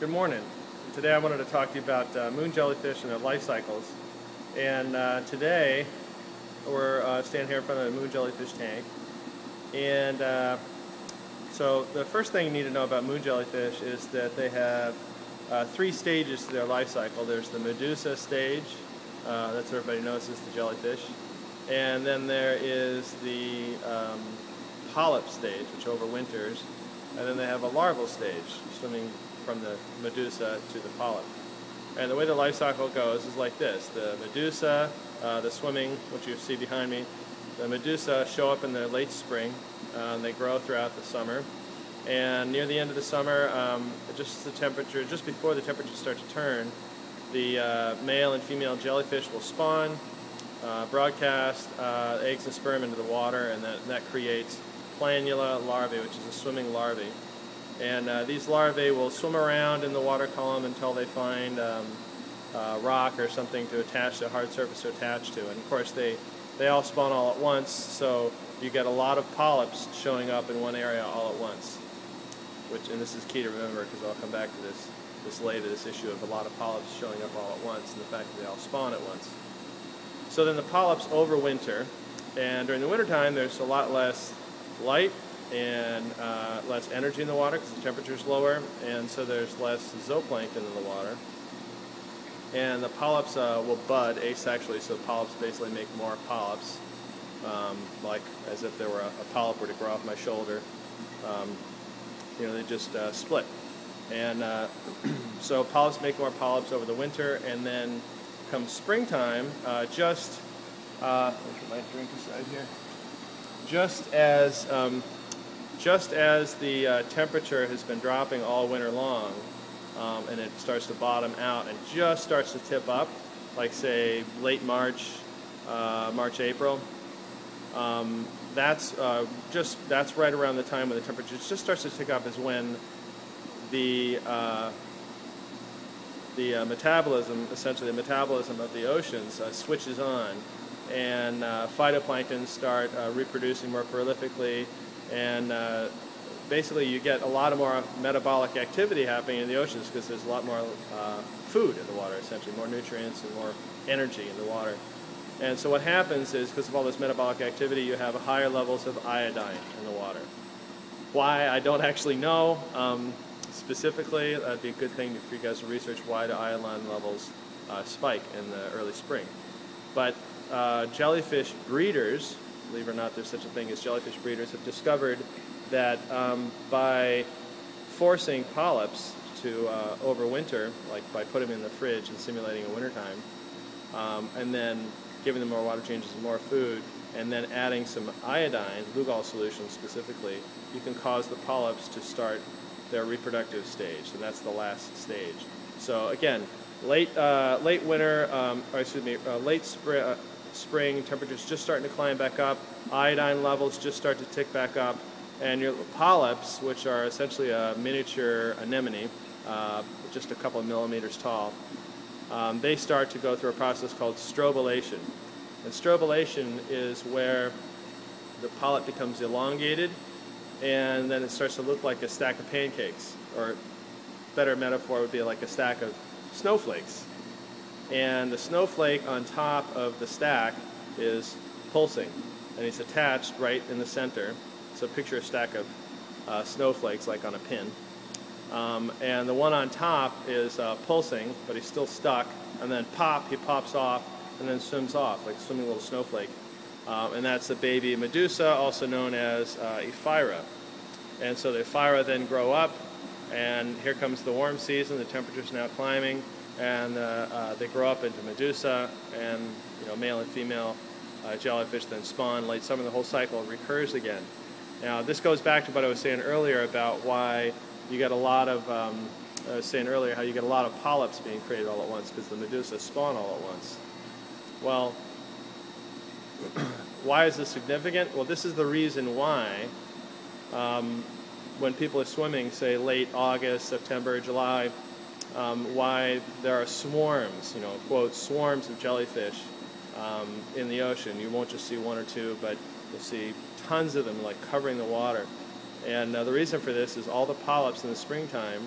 Good morning. Today I wanted to talk to you about uh, moon jellyfish and their life cycles. And uh, today we're uh, standing here in front of a moon jellyfish tank. And uh, so the first thing you need to know about moon jellyfish is that they have uh, three stages to their life cycle. There's the medusa stage, uh, that's everybody knows is the jellyfish. And then there is the um, polyp stage, which overwinters. And then they have a larval stage, swimming from the medusa to the polyp. And the way the life cycle goes is like this. The medusa, uh, the swimming, which you see behind me, the medusa show up in the late spring. Uh, and they grow throughout the summer. And near the end of the summer, um, just the temperature, just before the temperatures start to turn, the uh, male and female jellyfish will spawn, uh, broadcast uh, eggs and sperm into the water, and that, that creates planula larvae, which is a swimming larvae. And uh, these larvae will swim around in the water column until they find um, rock or something to attach, a hard surface to attach to. And of course, they, they all spawn all at once, so you get a lot of polyps showing up in one area all at once. Which, and this is key to remember because I'll come back to this, this later, this issue of a lot of polyps showing up all at once and the fact that they all spawn at once. So then the polyps overwinter, and during the wintertime there's a lot less light and uh, less energy in the water because the temperature is lower, and so there's less zooplankton in the water. And the polyps uh, will bud asexually, so polyps basically make more polyps, um, like as if there were a, a, polyp were to grow off my shoulder. Um, you know, they just uh, split. And uh, so polyps make more polyps over the winter, and then come springtime, uh, just, uh, my drink aside here, just as um, just as the uh, temperature has been dropping all winter long um, and it starts to bottom out and just starts to tip up, like say late March, uh, March, April, um, that's uh, just that's right around the time when the temperature just starts to tick up is when the uh, the uh, metabolism, essentially the metabolism of the oceans, uh, switches on, and uh, phytoplankton start reproducing more prolifically and uh, basically you get a lot of more metabolic activity happening in the oceans because there's a lot more uh, food in the water, essentially, more nutrients and more energy in the water. And so what happens is, because of all this metabolic activity, you have higher levels of iodine in the water. Why, I don't actually know. Um, specifically, that'd be a good thing for you guys to research why the iodine levels uh, spike in the early spring. But uh, jellyfish breeders believe it or not, there's such a thing as jellyfish breeders, have discovered that um, by forcing polyps to uh, overwinter, like by putting them in the fridge and simulating a wintertime, um, and then giving them more water changes and more food, and then adding some iodine, Lugol solution specifically, you can cause the polyps to start their reproductive stage, and that's the last stage. So again, late uh, late winter, um, or excuse me, uh, late spring, uh, spring, temperatures just starting to climb back up, iodine levels just start to tick back up, and your polyps, which are essentially a miniature anemone, uh, just a couple of millimeters tall, um, they start to go through a process called strobilation. And strobilation is where the polyp becomes elongated and then it starts to look like a stack of pancakes, or better metaphor would be like a stack of snowflakes and the snowflake on top of the stack is pulsing and it's attached right in the center. So picture a stack of uh, snowflakes like on a pin. Um, and the one on top is uh, pulsing, but he's still stuck. And then pop, he pops off and then swims off like a swimming little snowflake. Um, and that's the baby Medusa, also known as uh, Ephyra. And so the Ephyra then grow up, and here comes the warm season. The temperature's now climbing and uh, uh, they grow up into medusa, and you know, male and female uh, jellyfish then spawn late summer. The whole cycle recurs again. Now, this goes back to what I was saying earlier about why you get a lot of, um, I was saying earlier how you get a lot of polyps being created all at once because the medusa spawn all at once. Well, why is this significant? Well, this is the reason why um, when people are swimming, say late August, September, July, um, why there are swarms, you know, quote, swarms of jellyfish um, in the ocean. You won't just see one or two, but you'll see tons of them like covering the water. And uh, the reason for this is all the polyps in the springtime,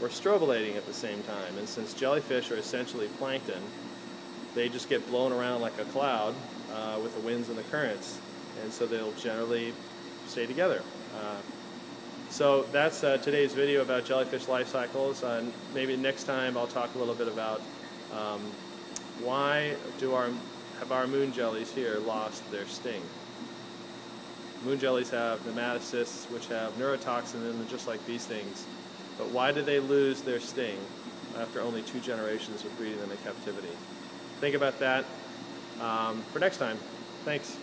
were strobilating at the same time. And since jellyfish are essentially plankton, they just get blown around like a cloud uh, with the winds and the currents. And so they'll generally stay together. Uh, so that's uh, today's video about jellyfish life cycles. Uh, maybe next time I'll talk a little bit about um, why do our have our moon jellies here lost their sting. Moon jellies have nematocysts, which have neurotoxin in them, just like these things. But why did they lose their sting after only two generations of breeding them in captivity? Think about that um, for next time. Thanks.